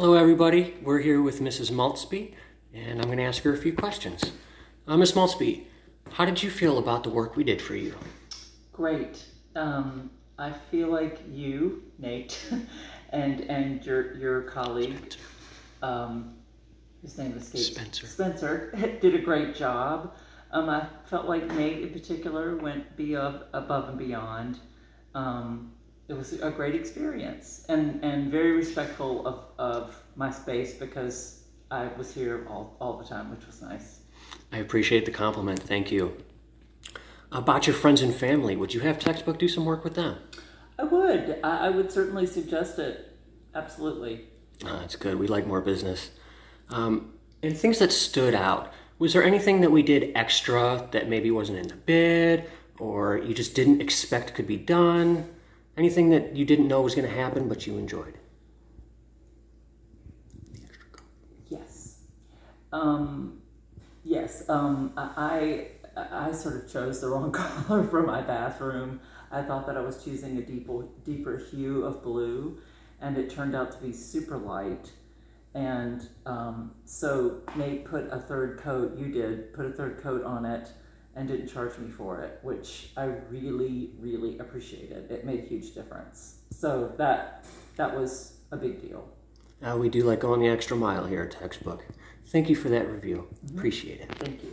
Hello, everybody. We're here with Mrs. Maultsby, and I'm going to ask her a few questions. Uh, Miss Maultsby, how did you feel about the work we did for you? Great. Um, I feel like you, Nate, and and your your colleague, um, his name escapes Spencer. Spencer did a great job. Um, I felt like Nate in particular went be above and beyond. Um, it was a great experience and, and very respectful of, of my space because I was here all, all the time, which was nice. I appreciate the compliment. Thank you. About your friends and family, would you have Textbook do some work with them? I would. I, I would certainly suggest it. Absolutely. Oh, that's good. We like more business. Um, and things that stood out. Was there anything that we did extra that maybe wasn't in the bid or you just didn't expect could be done? Anything that you didn't know was going to happen but you enjoyed? Yes. Um, yes. Um, I, I sort of chose the wrong color for my bathroom. I thought that I was choosing a deeper, deeper hue of blue, and it turned out to be super light. And um, so Nate put a third coat, you did, put a third coat on it and didn't charge me for it, which I really, really appreciated. It made a huge difference. So that that was a big deal. Uh, we do like going the extra mile here at Textbook. Thank you for that review. Mm -hmm. Appreciate it. Thank you.